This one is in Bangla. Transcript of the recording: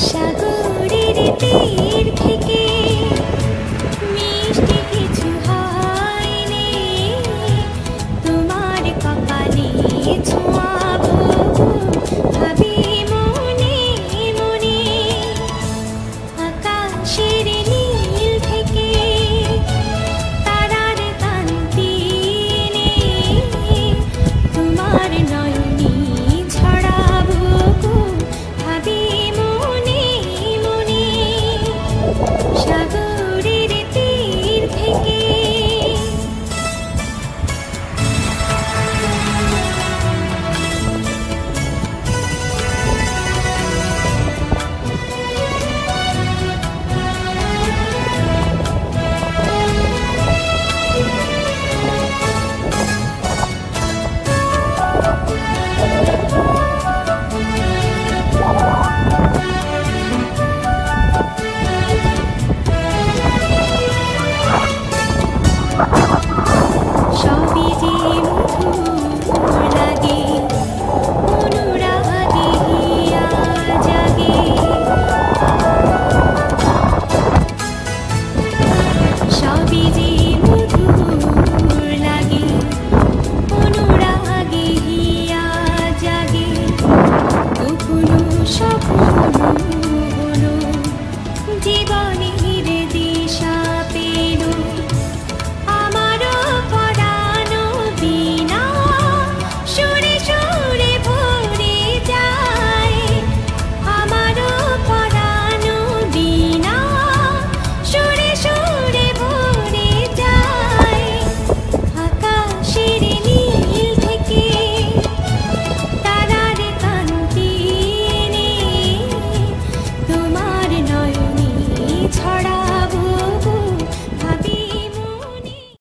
সাগরের তীর থেকে